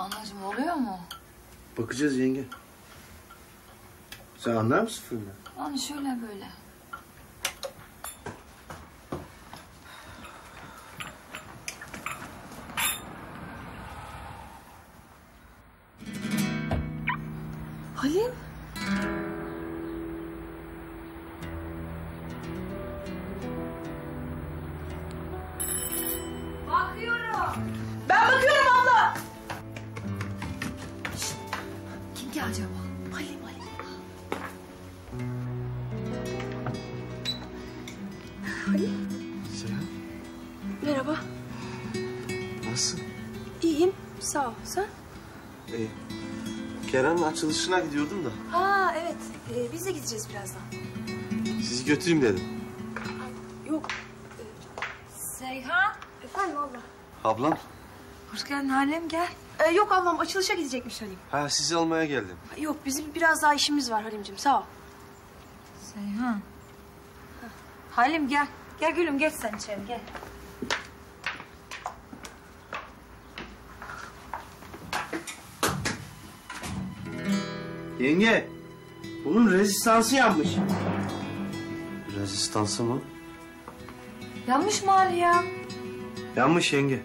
Anacığım oluyor mu? Bakacağız yenge. Sen anlar mısın fırından? Hani şöyle böyle. Halim. Ben bakıyorum Ki acaba? Halim Halim. Seyhan Merhaba. nasılsın? İyiyim. Sağ ol. Sen? Ee, Kerem'in açılışına gidiyordum da. Ha evet. Ee, biz de gideceğiz birazdan. Sizi götüreyim dedim. Yok. Seyhan. Efendim abla. Ablam? Hoş geldin Halim gel. Ee, yok ablam açılışa gidecekmiş Halim. Ha sizi almaya geldim. Yok bizim biraz daha işimiz var Halimciğim. Sağ ol. Seyhan. Halim gel. Gel gülüm geç sen içeri gel. Yenge, bunun rezistansı yanmış. Rezistansı mı? Yanmış mı Ali ya? Yanmış yenge.